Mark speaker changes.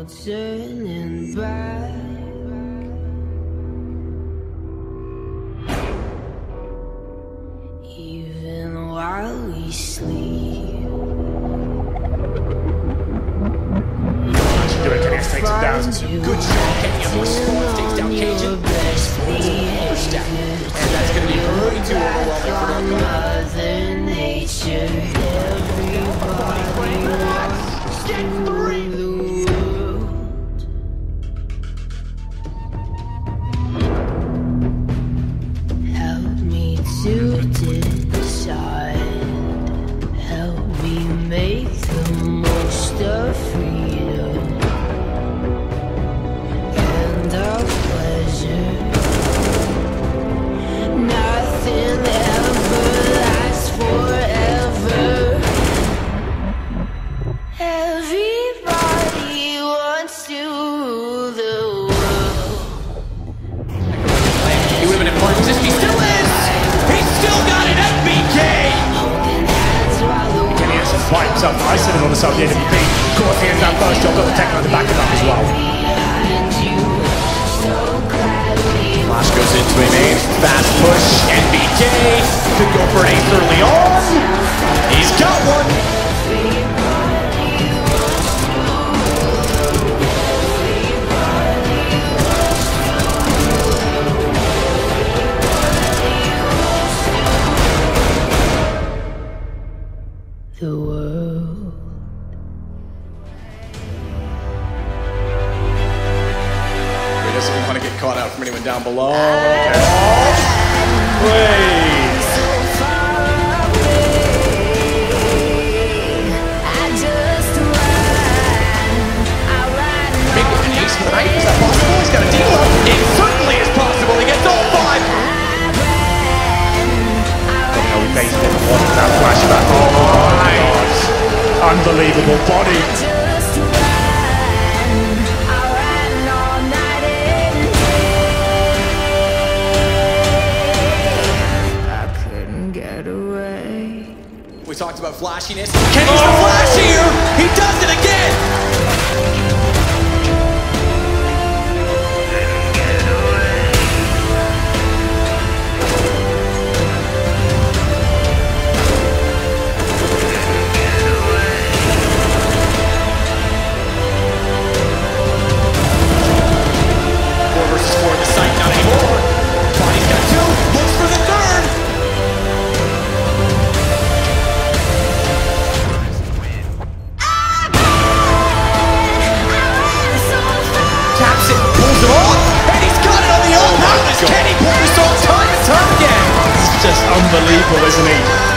Speaker 1: no turning back. Even while we sleep.
Speaker 2: Do it, Kenny takes him down.
Speaker 3: Good shot. Kenny up response, takes down Cajun. First step. And that's going to be way too
Speaker 1: to
Speaker 2: Kenny Anderson pipes up nice on the side of the NWP. Caught the end that first job, got the tech on the back of that as well.
Speaker 3: Flash goes into him. A fast push. NBK could go for an early on.
Speaker 1: The world.
Speaker 3: He doesn't want to get caught out from anyone down below.
Speaker 2: Uh, Please.
Speaker 1: So get away.
Speaker 3: We talked about flashiness. Kenny's the flashier. He does it again.
Speaker 2: Unbelievable, isn't he?